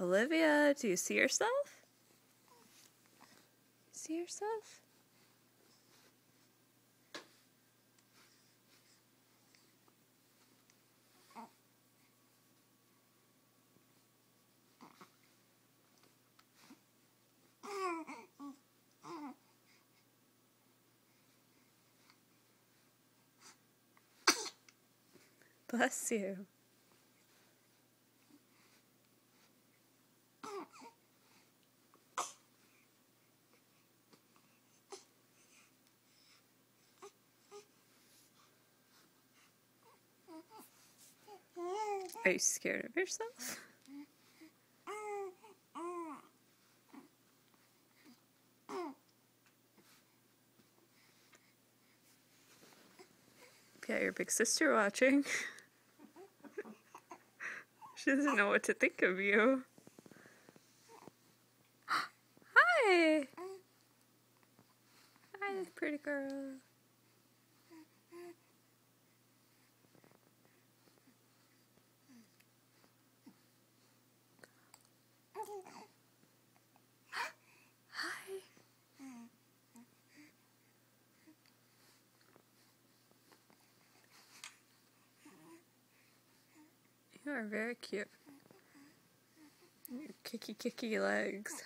Olivia, do you see yourself? See yourself? Bless you. Are you scared of yourself? Yeah, your big sister watching. she doesn't know what to think of you. Hi! Hi, pretty girl. Hi. You are very cute. Your kicky kicky legs.